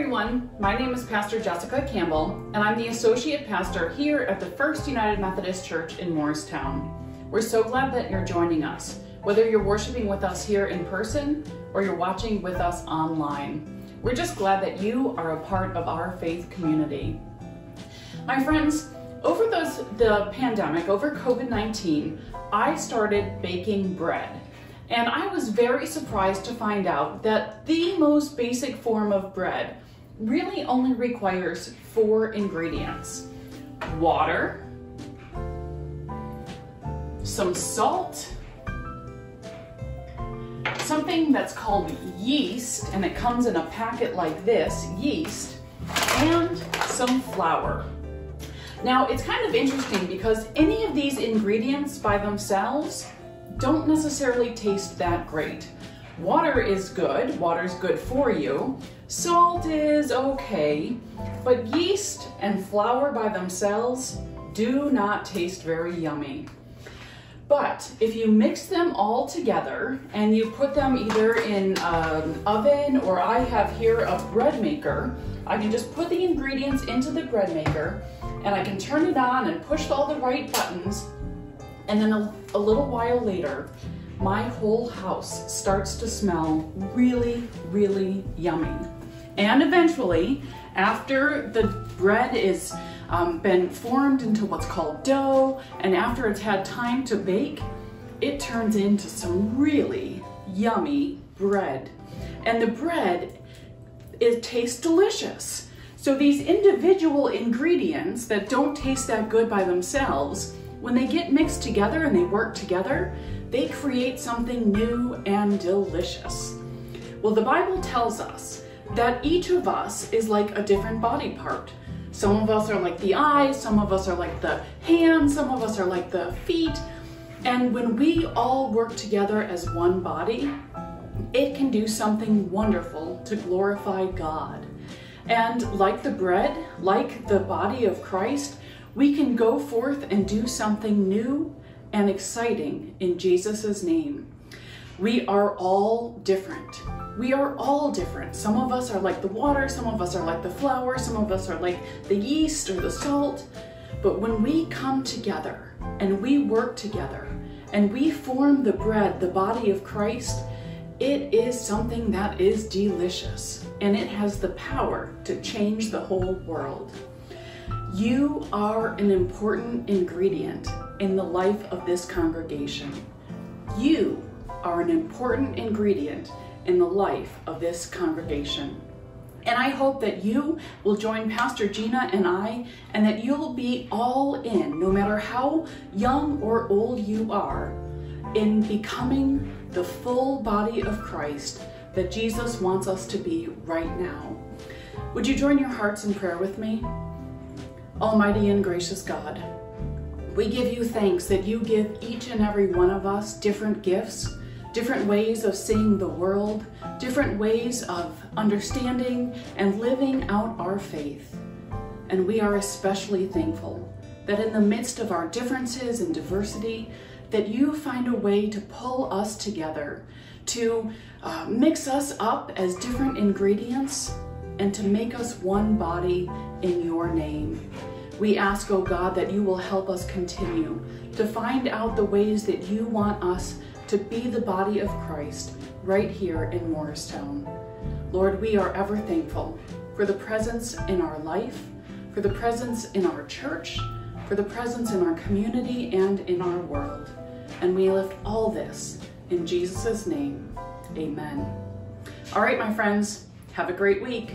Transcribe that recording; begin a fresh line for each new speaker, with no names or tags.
everyone, my name is Pastor Jessica Campbell, and I'm the Associate Pastor here at the First United Methodist Church in Moorestown. We're so glad that you're joining us, whether you're worshiping with us here in person or you're watching with us online. We're just glad that you are a part of our faith community. My friends, over those, the pandemic, over COVID-19, I started baking bread. And I was very surprised to find out that the most basic form of bread really only requires four ingredients. Water, some salt, something that's called yeast, and it comes in a packet like this, yeast, and some flour. Now, it's kind of interesting because any of these ingredients by themselves don't necessarily taste that great. Water is good, water's good for you. Salt is okay, but yeast and flour by themselves do not taste very yummy. But if you mix them all together and you put them either in an oven or I have here a bread maker, I can just put the ingredients into the bread maker and I can turn it on and push all the right buttons and then a, a little while later, my whole house starts to smell really, really yummy. And eventually, after the bread is um, been formed into what's called dough, and after it's had time to bake, it turns into some really yummy bread. And the bread, it tastes delicious. So these individual ingredients that don't taste that good by themselves when they get mixed together and they work together, they create something new and delicious. Well, the Bible tells us that each of us is like a different body part. Some of us are like the eyes, some of us are like the hands, some of us are like the feet. And when we all work together as one body, it can do something wonderful to glorify God. And like the bread, like the body of Christ, we can go forth and do something new and exciting in Jesus' name. We are all different. We are all different. Some of us are like the water, some of us are like the flour, some of us are like the yeast or the salt. But when we come together and we work together and we form the bread, the body of Christ, it is something that is delicious and it has the power to change the whole world. You are an important ingredient in the life of this congregation. You are an important ingredient in the life of this congregation. And I hope that you will join Pastor Gina and I, and that you'll be all in, no matter how young or old you are, in becoming the full body of Christ that Jesus wants us to be right now. Would you join your hearts in prayer with me? Almighty and gracious God, we give you thanks that you give each and every one of us different gifts, different ways of seeing the world, different ways of understanding and living out our faith. And we are especially thankful that in the midst of our differences and diversity, that you find a way to pull us together, to uh, mix us up as different ingredients, and to make us one body in your name. We ask, oh God, that you will help us continue to find out the ways that you want us to be the body of Christ right here in Moorestown. Lord, we are ever thankful for the presence in our life, for the presence in our church, for the presence in our community and in our world. And we lift all this in Jesus' name. Amen. All right, my friends, have a great week.